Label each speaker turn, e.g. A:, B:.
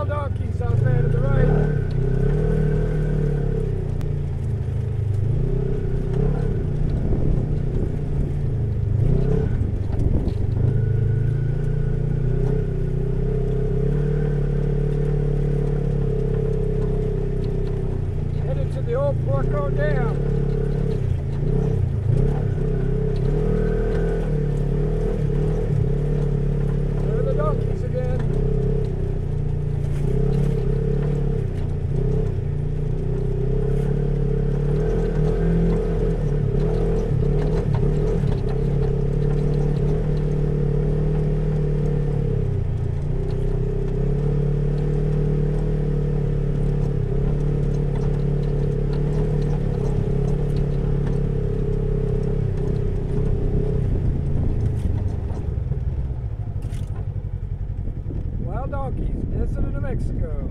A: wild donkeys out there to the right. Headed to the old Porco Dam. There are the donkeys again. Wild donkeys, of New Mexico.